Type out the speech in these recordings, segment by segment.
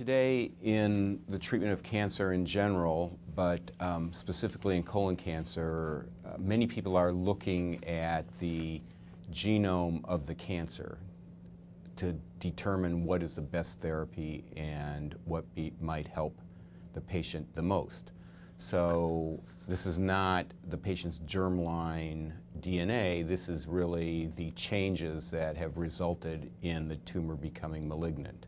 Today, in the treatment of cancer in general, but um, specifically in colon cancer, uh, many people are looking at the genome of the cancer to determine what is the best therapy and what be, might help the patient the most. So this is not the patient's germline DNA, this is really the changes that have resulted in the tumor becoming malignant.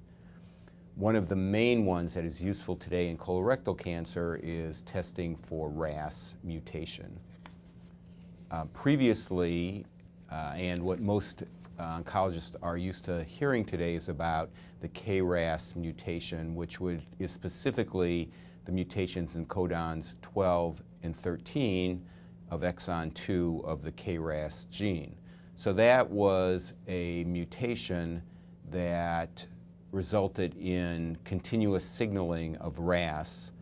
One of the main ones that is useful today in colorectal cancer is testing for RAS mutation. Uh, previously, uh, and what most uh, oncologists are used to hearing today is about the KRAS mutation, which would, is specifically the mutations in codons 12 and 13 of exon 2 of the KRAS gene. So that was a mutation that resulted in continuous signaling of RAS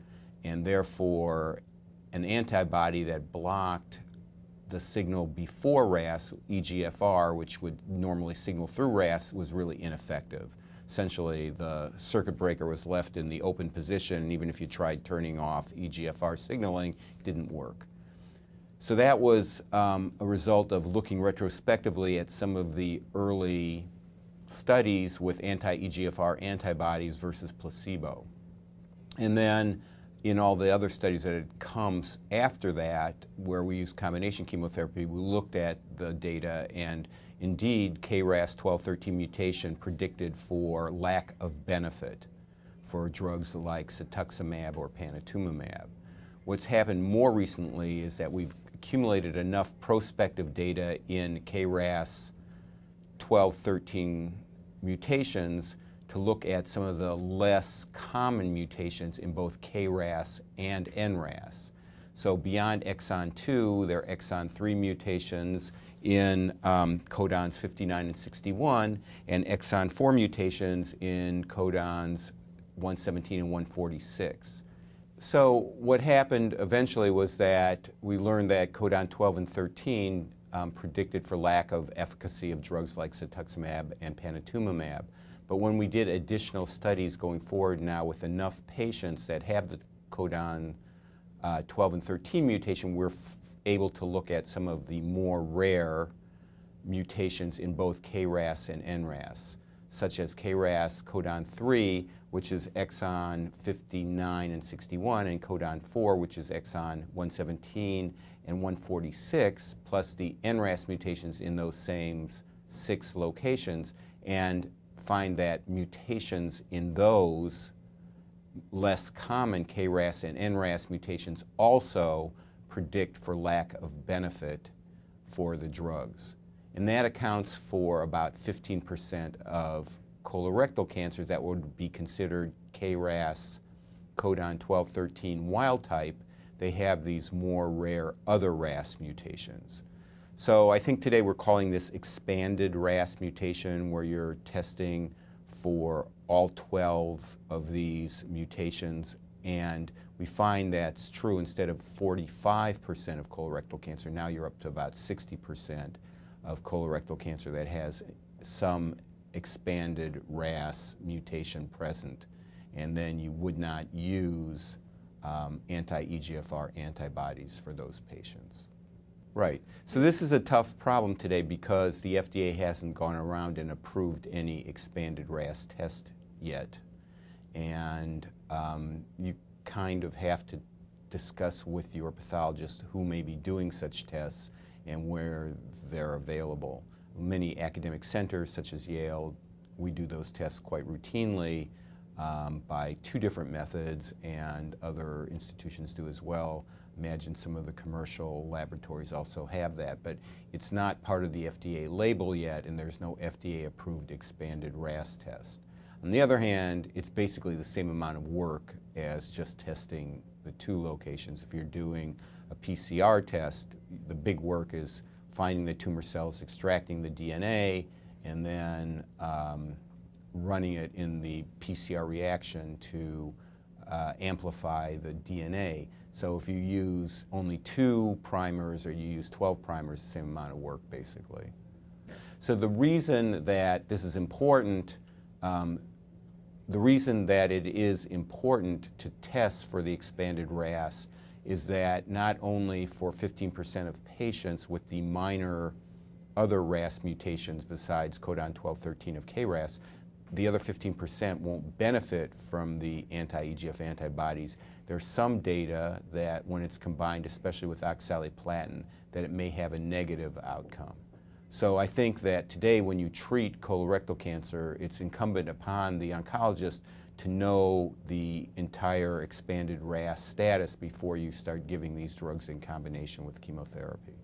and therefore an antibody that blocked the signal before RAS, EGFR, which would normally signal through RAS, was really ineffective. Essentially, the circuit breaker was left in the open position, and even if you tried turning off EGFR signaling, it didn't work. So that was um, a result of looking retrospectively at some of the early studies with anti-EGFR antibodies versus placebo. And then in all the other studies that had come after that, where we used combination chemotherapy, we looked at the data and indeed KRAS 1213 mutation predicted for lack of benefit for drugs like cetuximab or panitumumab. What's happened more recently is that we've accumulated enough prospective data in KRAS 1213 mutations to look at some of the less common mutations in both KRAS and NRAS. So beyond exon 2, there are exon 3 mutations in um, codons 59 and 61, and exon 4 mutations in codons 117 and 146. So what happened eventually was that we learned that codon 12 and 13 um, predicted for lack of efficacy of drugs like cetuximab and panitumumab. But when we did additional studies going forward now with enough patients that have the codon uh, 12 and 13 mutation, we're able to look at some of the more rare mutations in both KRAS and NRAS, such as KRAS codon 3, which is exon 59 and 61, and codon 4, which is exon 117 and 146, plus the NRAS mutations in those same six locations. And find that mutations in those less common KRAS and NRAS mutations also predict for lack of benefit for the drugs. And that accounts for about 15% of colorectal cancers that would be considered KRAS codon 1213 wild type. They have these more rare other RAS mutations. So I think today we're calling this expanded RAS mutation where you're testing for all 12 of these mutations and we find that's true instead of 45% of colorectal cancer, now you're up to about 60% of colorectal cancer that has some expanded RAS mutation present. And then you would not use um, anti-EGFR antibodies for those patients. Right. So this is a tough problem today because the FDA hasn't gone around and approved any expanded RAS test yet. And um, you kind of have to discuss with your pathologist who may be doing such tests and where they're available. Many academic centers, such as Yale, we do those tests quite routinely um, by two different methods, and other institutions do as well imagine some of the commercial laboratories also have that, but it's not part of the FDA label yet, and there's no FDA-approved expanded RAS test. On the other hand, it's basically the same amount of work as just testing the two locations. If you're doing a PCR test, the big work is finding the tumor cells, extracting the DNA, and then um, running it in the PCR reaction to uh, amplify the DNA. So if you use only two primers or you use 12 primers, the same amount of work basically. So the reason that this is important, um, the reason that it is important to test for the expanded RAS is that not only for 15% of patients with the minor other RAS mutations besides codon 1213 of KRAS, the other 15% won't benefit from the anti-EGF antibodies. There's some data that when it's combined, especially with oxaliplatin, that it may have a negative outcome. So I think that today when you treat colorectal cancer, it's incumbent upon the oncologist to know the entire expanded RAS status before you start giving these drugs in combination with chemotherapy.